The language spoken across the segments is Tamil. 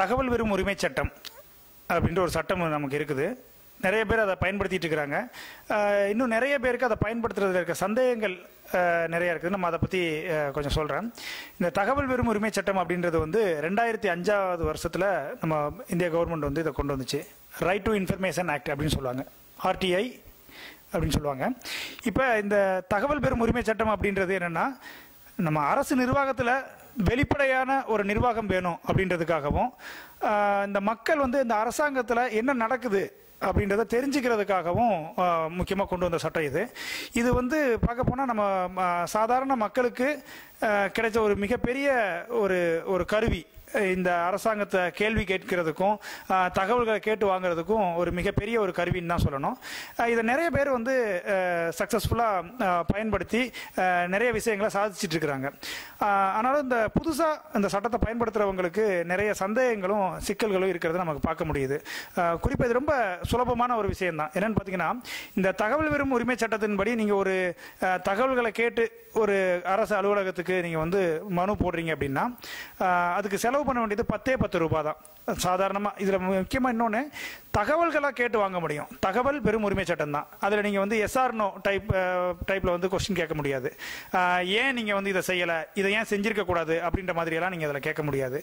தகவல் பெறும் உரிமை சட்டம் அப்படின்ற ஒரு சட்டம் நமக்கு இருக்குது. நிறைய பேர் அதை பயன்படுத்திட்டு இருக்கிறாங்க. இன்னும் நிறைய பேருக்கு அதை பயன்படுத்துறதுல இருக்க சந்தேகங்கள் நிறையா நிறைய இருக்குது. நம்ம அதை பற்றி கொஞ்சம் சொல்கிறேன் இந்த தகவல் பெறும் உரிமை சட்டம் அப்படின்றது வந்து ரெண்டாயிரத்தி அஞ்சாவது வருஷத்தில் நம்ம இந்திய கவர்மெண்ட் வந்து இதை கொண்டு வந்துச்சு. ரைட் டு இன்ஃபர்மேஷன் ஆக்ட் அப்படின்னு சொல்லுவாங்க. ஆர்டிஐ அப்படின்னு சொல்லுவாங்க. இப்போ இந்த தகவல் பெறும் உரிமை சட்டம் அப்படின்றது என்னன்னா நம்ம அரசு நிர்வாகத்தில் வெளிப்படையான ஒரு நிர்வாகம் வேணும் அப்படின்றதுக்காகவும் இந்த மக்கள் வந்து இந்த அரசாங்கத்தில் என்ன நடக்குது அப்படின்றத தெரிஞ்சுக்கிறதுக்காகவும் முக்கியமாக கொண்டு வந்த சட்டம் இது. இது வந்து பார்க்க போனால் நம்ம சாதாரண மக்களுக்கு கிடைச்ச ஒரு மிகப்பெரிய ஒரு ஒரு கருவி. இந்த அரசாங்கத்தை கேள்வி கேட்கிறதுக்கும் தகவல்களை கேட்டு வாங்குறதுக்கும் ஒரு மிகப்பெரிய ஒரு கருவின்னு தான் சொல்லணும். இதை நிறைய பேர் வந்து சக்ஸஸ்ஃபுல்லாக பயன்படுத்தி நிறைய விஷயங்களை சாதிச்சிட்டு இருக்கிறாங்க. ஆனாலும் இந்த புதுசாக இந்த சட்டத்தை பயன்படுத்துகிறவங்களுக்கு நிறைய சந்தேகங்களும் சிக்கல்களும் இருக்கிறத நமக்கு பார்க்க முடியுது. குறிப்பாக இது ரொம்ப சுலபமான ஒரு விஷயம் தான் என்னென்னு பார்த்தீங்கன்னா இந்த தகவல் விரும்பும் உரிமை சட்டத்தின்படி நீங்கள் ஒரு தகவல்களை கேட்டு ஒரு அரசு அலுவலகத்துக்கு நீங்கள் வந்து மனு போடுறீங்க அப்படின்னா அதுக்கு செலவு பண்ண வேண்டியது பத்தே பத்து ரூபாய் தான் சாதாரணமாக இதில் முக்கியமாக இன்னொன்று தகவல்களாக கேட்டு வாங்க முடியும். தகவல் பெரும் உரிமை சட்டம் தான் அதில் நீங்கள் வந்து எஸ்ஆர்னோ டைப் டைப்பில் வந்து கொஸ்டின் கேட்க முடியாது. ஏன் நீங்கள் வந்து இதை செய்யலை? இதை ஏன் செஞ்சுருக்கக்கூடாது அப்படின்ற மாதிரியெல்லாம் நீங்கள் அதில் கேட்க முடியாது.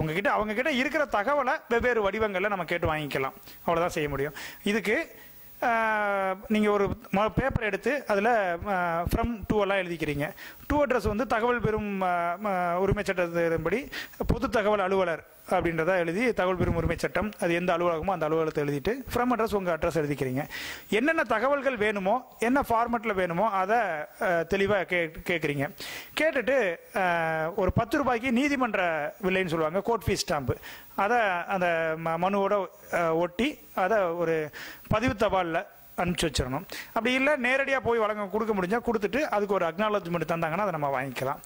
உங்ககிட்ட அவங்கக்கிட்ட இருக்கிற தகவலை வெவ்வேறு வடிவங்களில் நம்ம கேட்டு வாங்கிக்கலாம். அவ்வளோதான் செய்ய முடியும். இதுக்கு நீங்கள் ஒரு பேப்பர் எடுத்து அதில் ஃப்ரம் டூ எல்லாம் எழுதிக்கிறீங்க. டூ அட்ரஸ் வந்து தகவல் பெறும் ஆஹ், உரிமை சட்டத்தின்படி பொது தகவல் அலுவலர் அப்படின்றத எழுதி தகவல் பெறும் உரிமை சட்டம். அது எந்த அலுவலகமோ அந்த அலுவலகத்தை எழுதிட்டு ஃப்ரம் அட்ரஸ் உங்கள் அட்ரஸ் எழுதிக்கிறீங்க. என்னென்ன தகவல்கள் வேணுமோ என்ன ஃபார்மெட்டில் வேணுமோ அதை தெளிவாக கே கேட்குறீங்க கேட்டுட்டு ஒரு பத்து ரூபாய்க்கு நீதிமன்ற வில்லைன்னு சொல்லுவாங்க கோர்ட் ஃபீஸ் ஸ்டாம்பு அதை அந்த ம- மனுவோட ஒட்டி அதை ஒரு பதிவு தபாலில் அனுப்பிச்சி வச்சிடணும். அப்படி இல்லை நேரடியாக போய் வழங்க கொடுக்க முடிஞ்சால் கொடுத்துட்டு அதுக்கு ஒரு அக்னாலஜ்மெண்ட் தந்தாங்கன்னா அதை நம்ம வாங்கிக்கலாம்.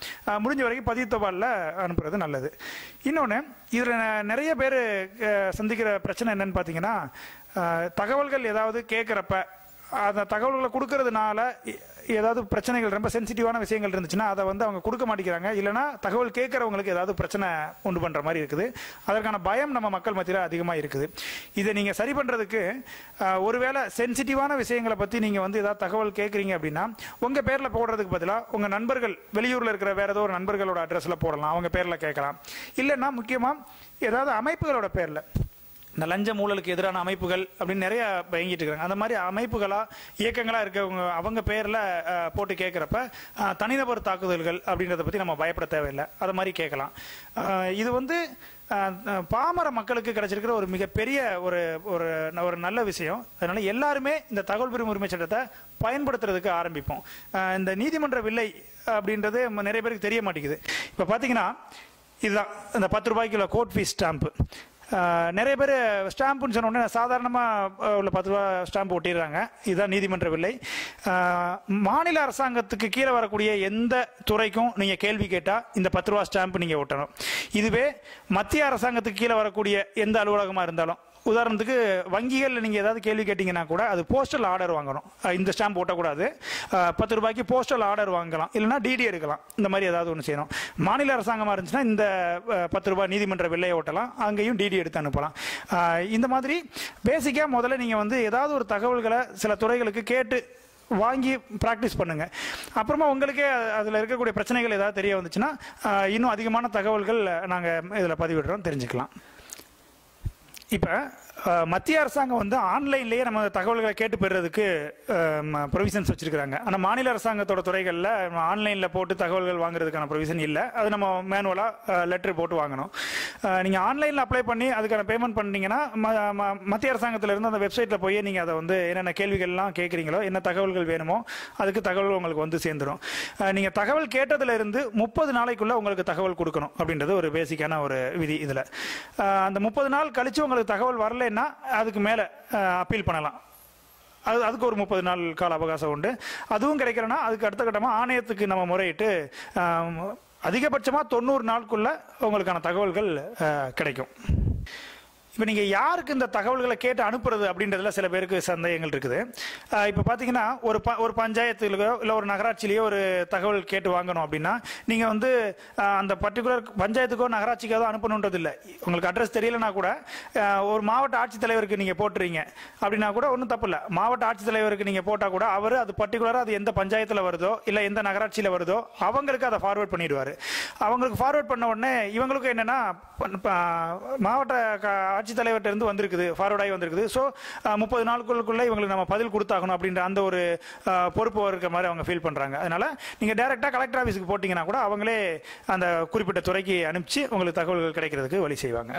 முடிஞ்ச வரைக்கும் பதிவு தபாலில் அனுப்புறது நல்லது. இன்னொன்று இதில் நிறைய பேர் சந்திக்கிற பிரச்சனை என்னன்னு பார்த்தீங்கன்னா தகவல்கள் ஏதாவது கேட்குறப்ப அந்த தகவல்களை கொடுக்கறதுனால எ- ஏதாவது பிரச்சனைகள் ரொம்ப சென்சிட்டிவான விஷயங்கள் இருந்துச்சுன்னா அதை வந்து அவங்க கொடுக்க மாட்டேங்கிறாங்க. இல்லைன்னா தகவல் கேட்குறவங்களுக்கு ஏதாவது பிரச்சனை உண்டு பண்ணுற மாதிரி இருக்குது. அதற்கான பயம் நம்ம மக்கள் மத்தியில் அதிகமாக இருக்குது. இதை நீங்கள் சரி பண்ணுறதுக்கு ஒருவேளை சென்சிட்டிவான விஷயங்களை பற்றி நீங்கள் வந்து ஏதாவது தகவல் கேட்குறீங்க அப்படின்னா உங்கள் பேரில் போடுறதுக்கு பதிலாக உங்கள் நண்பர்கள் வெளியூரில் இருக்கிற வேறு ஏதோ ஒரு நண்பர்களோட அட்ரஸில் போடலாம். அவங்க பேரில் கேட்கலாம். இல்லைன்னா முக்கியமாக ஏதாவது அமைப்புகளோட பேரில். இந்த லஞ்ச ஊழலுக்கு எதிரான அமைப்புகள் அப்படின்னு நிறைய இயங்கிட்டு இருக்காங்க அந்த மாதிரி அமைப்புகளா இயக்கங்களா இருக்கவங்க அவங்க பேர்ல போட்டு கேட்குறப்ப தனிநபர் தாக்குதல்கள் அப்படின்றத பத்தி நம்ம பயப்பட தேவையில்லை. அது மாதிரி கேட்கலாம். இது வந்து பாமர மக்களுக்கு கிடைச்சிருக்கிற ஒரு மிகப்பெரிய ஒரு ஒரு ஒரு நல்ல விஷயம். அதனால எல்லாருமே இந்த தகவல் பெறும் உரிமை சட்டத்தை பயன்படுத்துறதுக்கு ஆரம்பிப்போம். இந்த நீதிமன்ற வில்லை அப்படின்றது நிறைய பேருக்கு தெரிய மாட்டேங்குது. இப்போ பார்த்தீங்கன்னா இதுதான். இந்த பத்து ரூபாய்க்குள்ள கோர்ட் ஃபீஸ் ஸ்டாம்ப்பு நிறைய பேர் ஸ்டாம்புன்னு சொன்ன உடனே சாதாரணமாக உள்ள பத்து ரூபா ஸ்டாம்ப் ஒட்டிடுறாங்க. இதுதான் நீதிமன்ற வில்லை. மாநில அரசாங்கத்துக்கு கீழே வரக்கூடிய எந்த துறைக்கும் நீங்கள் கேள்வி கேட்டால் இந்த பத்து ரூபா ஸ்டாம்ப் நீங்கள் ஒட்டணும். இதுவே மத்திய அரசாங்கத்துக்கு கீழே வரக்கூடிய எந்த அலுவலகமாக இருந்தாலும் உதாரணத்துக்கு வங்கிகளில் நீங்கள் ஏதாவது கேள்வி கேட்டிங்கன்னா கூட அது போஸ்டல் ஆர்டர் வாங்கணும். இந்த ஸ்டாம்ப் ஓட்டக்கூடாது பத்து ரூபாய்க்கு போஸ்டல் ஆர்டர் வாங்கலாம். இல்லைன்னா டிடி எடுக்கலாம். இந்த மாதிரி ஏதாவது ஒன்று செய்யணும். மாநில அரசாங்கமாக இருந்துச்சுன்னா இந்த பத்து ரூபாய் நீதிமன்ற விலையை ஓட்டலாம். அங்கேயும் டிடி எடுத்து அனுப்பலாம். இந்த மாதிரி பேசிக்காக முதல்ல நீங்கள் வந்து ஏதாவது ஒரு தகவல்களை சில துறைகளுக்கு கேட்டு வாங்கி ப்ராக்டிஸ் பண்ணுங்கள் அப்புறமா உங்களுக்கே அதில் இருக்கக்கூடிய பிரச்சனைகள் ஏதாவது தெரிய வந்துச்சுன்னா இன்னும் அதிகமான தகவல்கள் நாங்கள் இதில் பதிவிடுறோம். தெரிஞ்சுக்கலாம். இப்போ மத்திய அரசாங்கம் வந்து ஆன்லைன்லேயே நம்ம தகவல்களை கேட்டு பெறுறதுக்கு ப்ரொவிஷன்ஸ் வச்சுருக்கிறாங்க. ஆனால் மாநில அரசாங்கத்தோட துறைகளில் ஆன்லைனில் போட்டு தகவல்கள் வாங்குறதுக்கான ப்ரொவிஷன் இல்லை. அது நம்ம மேனுவலாக லெட்டர் போட்டு வாங்கணும். நீங்கள் ஆன்லைனில் அப்ளை பண்ணி அதுக்கான பேமெண்ட் பண்ணீங்கன்னா ம- ம- மத்திய அரசாங்கத்துல இருந்து அந்த வெப்சைட்டில் போய் நீங்கள் அதை வந்து என்னென்ன கேள்விகள்லாம் கேட்குறீங்களோ என்ன தகவல்கள் வேணுமோ அதுக்கு தகவல் உங்களுக்கு வந்து சேர்ந்துடும் நீங்கள் தகவல் கேட்டதுல இருந்து முப்பது நாளைக்குள்ள உங்களுக்கு தகவல் கொடுக்கணும் அப்படின்றது ஒரு பேசிக்கான ஒரு விதி இதில். அந்த முப்பது நாள் கழிச்சு உங்களுக்கு தகவல் வரலைன்னா அதுக்கு மேலே அப்பீல் பண்ணலாம். அது அதுக்கு ஒரு முப்பது நாள் கால அவகாசம் உண்டு. அதுவும் கிடைக்கலன்னா அதுக்கு அடுத்த கட்டமாக ஆணையத்துக்கு நம்ம முறையிட்டு அதிகபட்சமாக தொண்ணூறு நாளுக்குள்ளே உங்களுக்கான தகவல்கள் கிடைக்கும். இப்போ நீங்கள் யாருக்கு இந்த தகவல்களை கேட்டு அனுப்புறது அப்படின்றதுல சில பேருக்கு சந்தேகங்கள் இருக்குது. இப்போ பார்த்தீங்கன்னா ஒரு ப ஒரு பஞ்சாயத்துலையோ இல்லை ஒரு நகராட்சியிலேயோ ஒரு தகவல் கேட்டு வாங்கணும் அப்படின்னா நீங்கள் வந்து அந்த பர்டிகுலர் பஞ்சாயத்துக்கோ நகராட்சிக்கோ தான் அனுப்பணுன்றது இல்லை உங்களுக்கு அட்ரஸ் தெரியலனா கூட ஒரு மாவட்ட ஆட்சித்தலைவருக்கு நீங்கள் போட்டுறீங்க அப்படின்னா கூட ஒன்றும் தப்பு இல்லை மாவட்ட ஆட்சித்தலைவருக்கு நீங்கள் போட்டால் கூட அவர் அது பர்டிகுலராக அது எந்த பஞ்சாயத்தில் வருதோ இல்லை எந்த நகராட்சியில் வருதோ அவங்களுக்கு அதை ஃபார்வேர்ட் பண்ணிடுவார். அவங்களுக்கு ஃபார்வேர்ட் பண்ண உடனே இவங்களுக்கும் என்னென்னா மாவட்ட க- ஆட்சித்தலைவர்கிட்ட இருந்து வந்திருக்குது ஃபார்வர்ட் ஆகி வந்திருக்குது. ஸோ முப்பது நாளுக்குள்ள இவங்களுக்கு நம்ம பதில் கொடுத்தாகணும் அப்படின்ற அந்த ஒரு பொறுப்பு இருக்க மாதிரி அவங்க ஃபீல் பண்ணுறாங்க அதனால் நீங்கள் டேரெக்டாக கலெக்டர் ஆஃபீஸுக்கு போட்டிங்கன்னா கூட அவங்களே அந்த குறிப்பிட்ட துறைக்கு அனுப்பிச்சு உங்களுக்கு தகவல்கள் கிடைக்கிறதுக்கு வழி செய்வாங்க.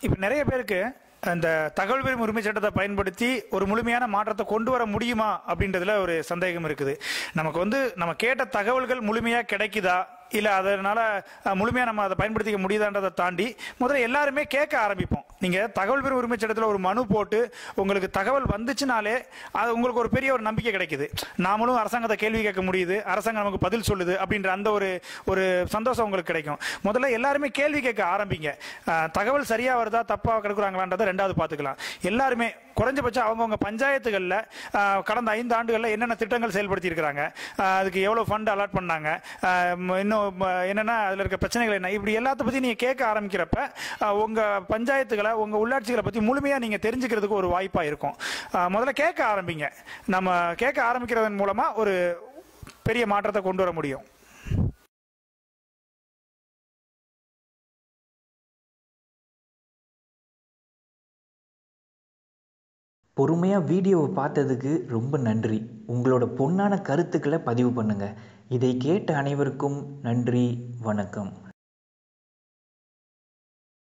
இப்போ நிறைய பேருக்கு அந்த தகவல் பெறும் உரிமை சட்டத்தை பயன்படுத்தி ஒரு முழுமையான மாற்றத்தை கொண்டு வர முடியுமா அப்படின்றதுல ஒரு சந்தேகம் இருக்குது. நமக்கு வந்து நம்ம கேட்ட தகவல்கள் முழுமையாக கிடைக்குதா? இல்லை அதனால் முழுமையாக நம்ம அதை பயன்படுத்திக்க முடியுதான்றதை தாண்டி முதல்ல எல்லாருமே கேட்க ஆரம்பிப்போம். நீங்கள் தகவல் பெறும் உரிமை சட்டத்தில் ஒரு மனு போட்டு உங்களுக்கு தகவல் வந்துச்சுனாலே அது உங்களுக்கு ஒரு பெரிய ஒரு நம்பிக்கை கிடைக்குது. நாமளும் அரசாங்கத்தை கேள்வி கேட்க முடியுது அரசாங்கம் நமக்கு பதில் சொல்லுது அப்படின்ற அந்த ஒரு ஒரு சந்தோஷம் உங்களுக்கு கிடைக்கும். முதல்ல எல்லாருமே கேள்வி கேட்க ஆரம்பிங்க. தகவல் சரியாக வருதா தப்பாக கிடைக்கிறாங்களான்றதை ரெண்டாவது பார்த்துக்கலாம். எல்லாருமே குறைஞ்சபட்சம் அவங்கவுங்க பஞ்சாயத்துகளில் கடந்த ஐந்து ஆண்டுகளில் என்னென்ன திட்டங்கள் செயல்படுத்தியிருக்கிறாங்க? அதுக்கு எவ்வளோ ஃபண்ட் அலாட் பண்ணாங்க? இன்னும் என்னென்னா அதில் இருக்க பிரச்சனைகள் என்ன? இப்படி எல்லாத்த பற்றி நீங்கள் கேட்க ஆரம்பிக்கிறப்ப உங்கள் பஞ்சாயத்துகளை உங்க உள்ளாட்சிகளை பற்றி முழுமையாக நீங்கள் தெரிஞ்சுக்கிறதுக்கு ஒரு வாய்ப்பாக இருக்கும். முதல்ல கேட்க ஆரம்பிங்க. நம்ம கேட்க ஆரம்பிக்கிறதன் மூலமாக ஒரு பெரிய மாற்றத்தை கொண்டு வர முடியும். பொறுமையாக வீடியோவை பார்த்ததுக்கு ரொம்ப நன்றி. உங்களோட பொன்னான கருத்துக்களை பதிவு பண்ணுங்கள் இதை கேட்ட அனைவருக்கும் நன்றி வணக்கம்.